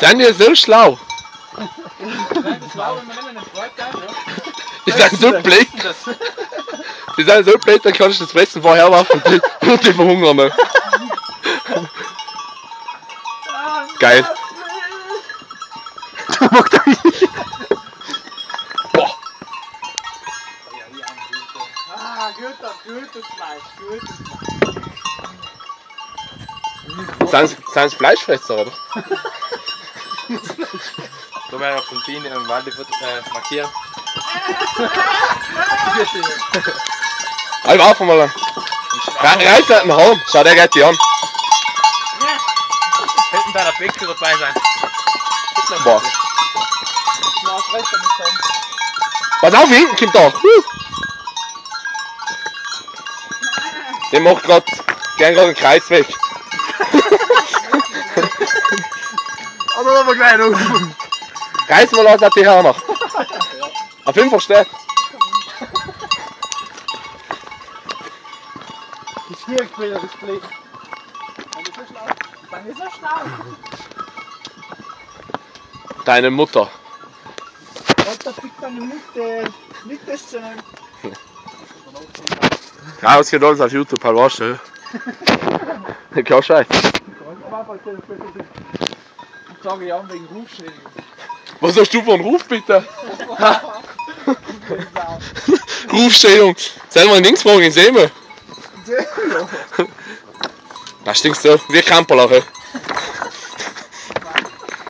Sind die so schlau? Die sind so blöd. Die sind so blöd, dann kannst du das Fressen vorher die, und die verhungern. Ne? Geil. Boah, Guter, gutes Fleisch, gutes sind sind es Fleischfresser, oder? Da werden wir von Biene und Waldi äh, markieren. Halt auf mal. Re- Reiß halt den Horn. Schau, der geht die an. Hätten da der Bäcker dabei sein. Boah. Pass auf, hinten kommt da. Der macht grad gern grad einen Kreis weg. Aber aber gleich noch. Reiß mal aus, die Hörner. Auf jeden Fall steht. Das schwierig wieder, das Blech. Wenn du so schlau Wenn du so schlau Deine Mutter. Alter, fick deine Mutter. Nicht das sagen. Geht alles auf YouTube, halt du. Kein Scheiß. Ich sage ja wegen Rufschädigung. Was hast du für einen Ruf bitte? Rufstehung. Sollen wir links morgen sehen? wir? Da stinkst du wie Kamperlache.